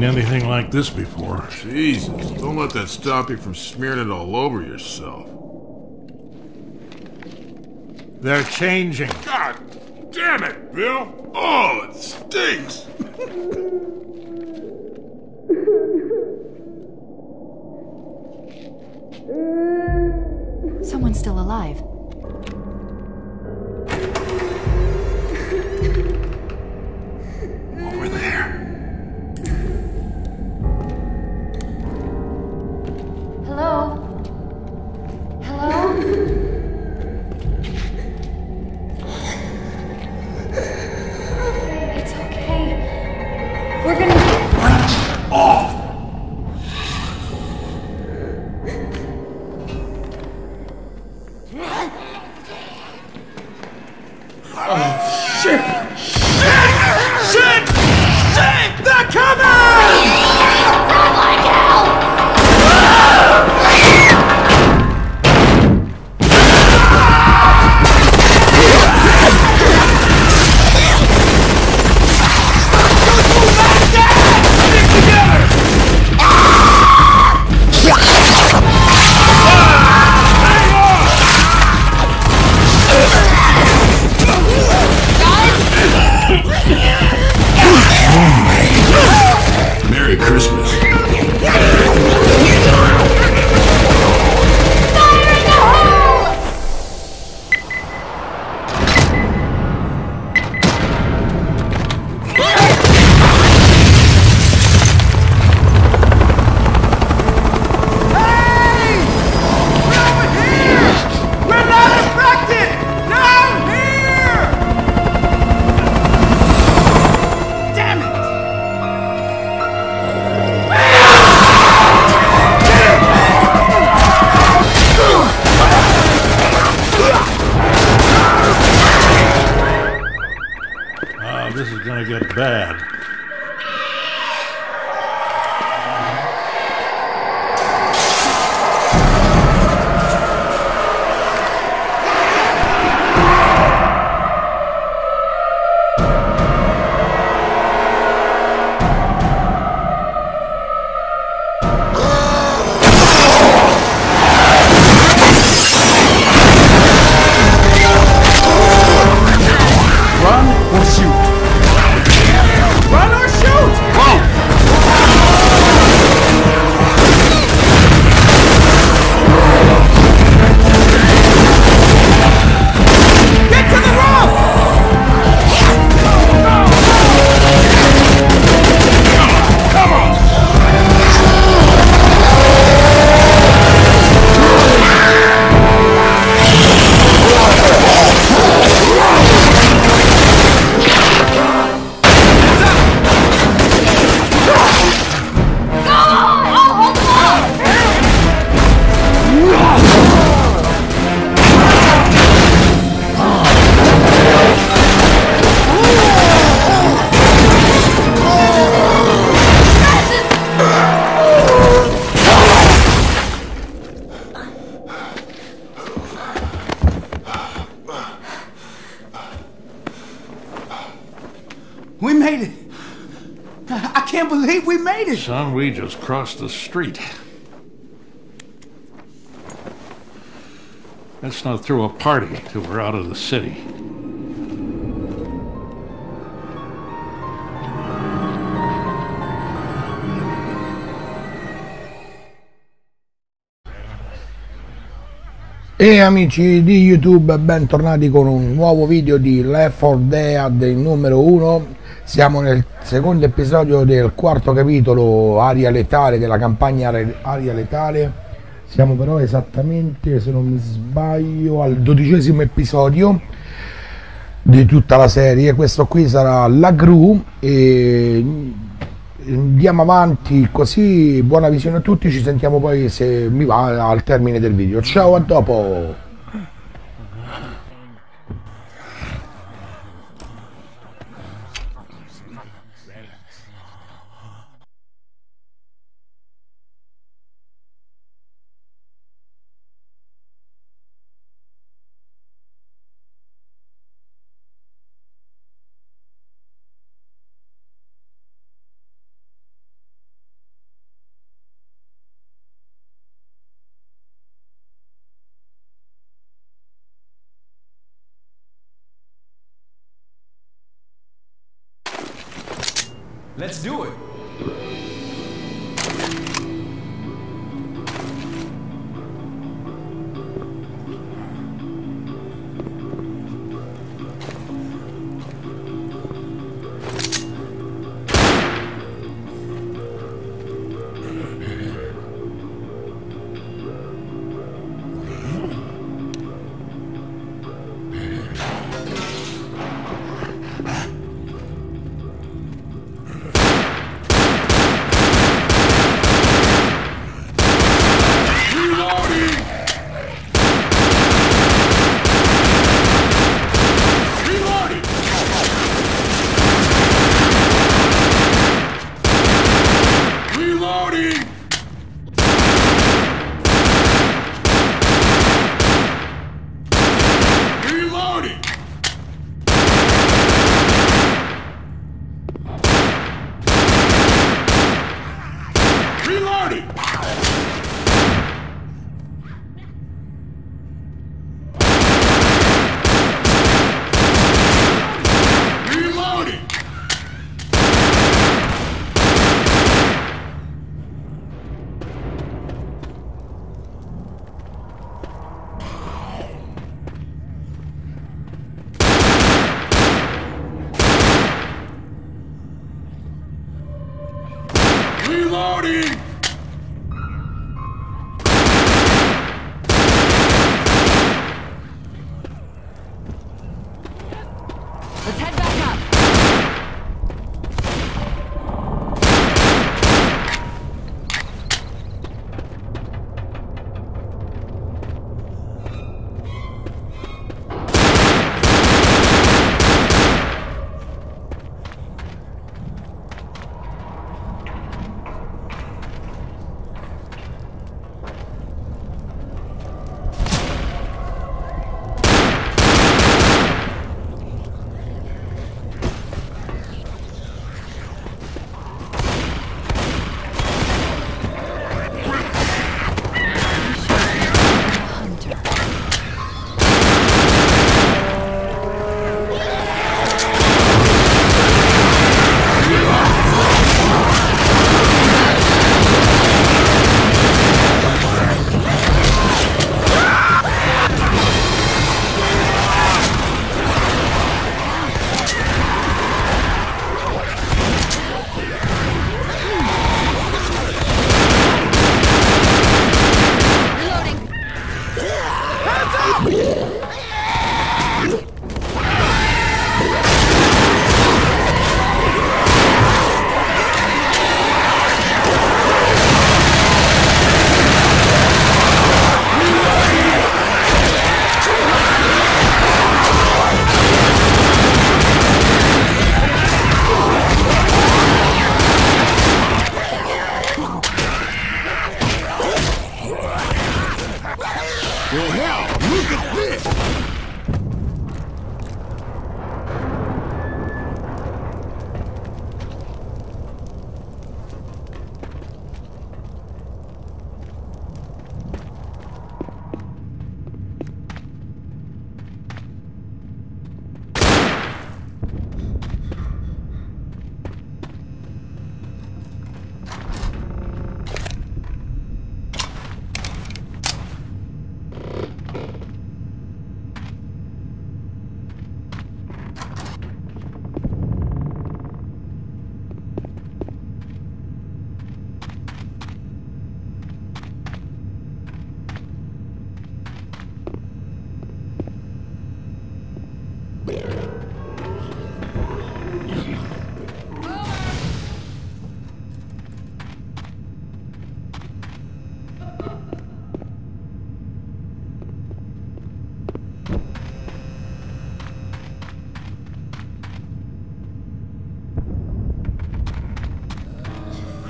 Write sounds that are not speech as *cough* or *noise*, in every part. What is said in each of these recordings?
seen anything like this before. Jesus, don't let that stop you from smearing it all over yourself. They're changing. God damn it, Bill! Oh, it stinks! *laughs* this is gonna get bad. Son, we just crossed the street. Let's not throw a party till we're out of the city. E amici di YouTube, bentornati con un nuovo video di Left 4 Dead numero 1. Siamo nel secondo episodio del quarto capitolo Aria Letale della campagna Aria Letale. Siamo però esattamente, se non mi sbaglio, al dodicesimo episodio di tutta la serie. Questo qui sarà la gru e andiamo avanti così buona visione a tutti ci sentiamo poi se mi va al termine del video ciao a dopo Let's do it. Reloading!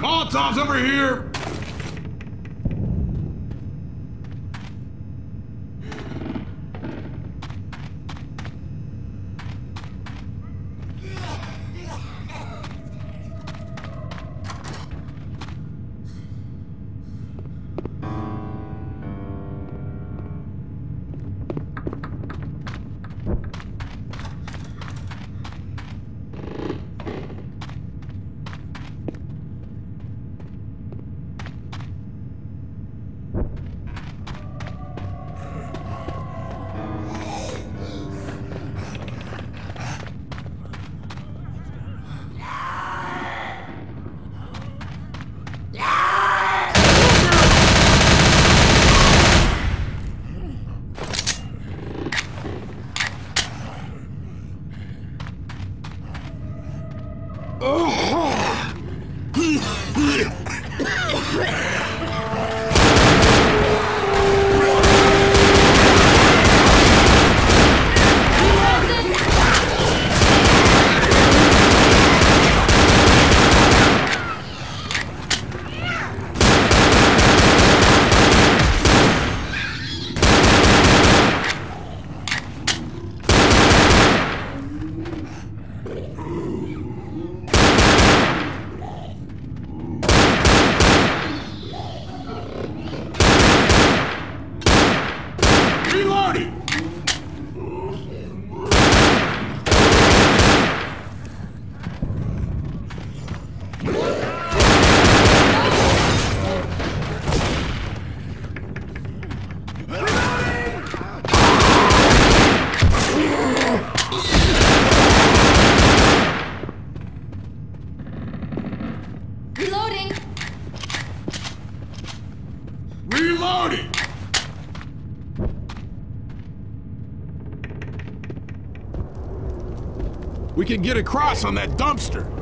Molotov's over here! Can get across on that dumpster.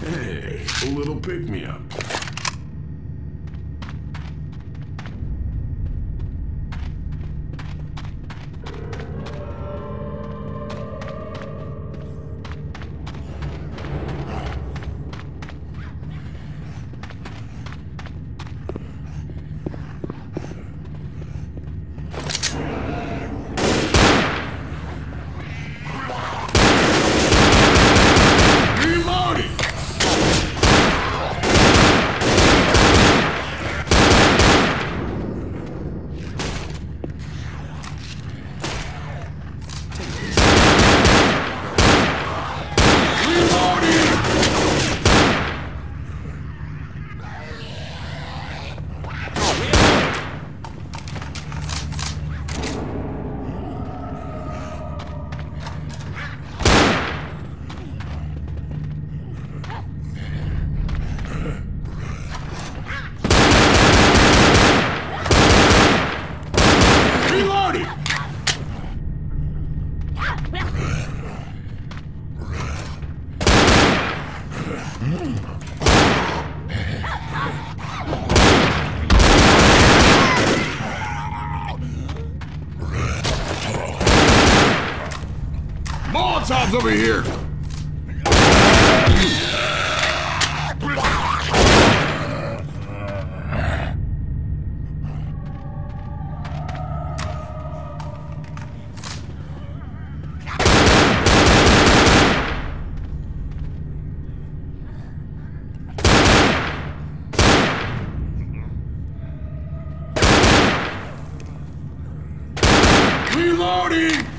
Hey, a little pick Molotovs over here! Reloading!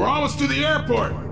We're almost to the airport!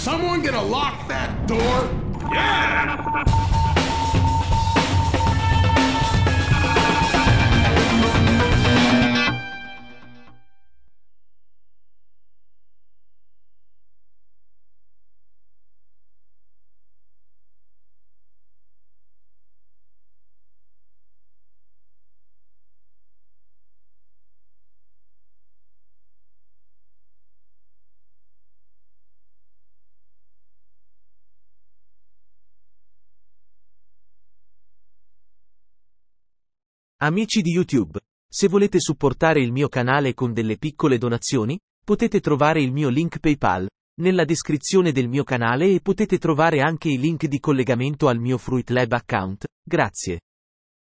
Someone gonna lock that door? Yeah! Amici di YouTube, se volete supportare il mio canale con delle piccole donazioni, potete trovare il mio link PayPal nella descrizione del mio canale e potete trovare anche i link di collegamento al mio Fruit Lab account. Grazie.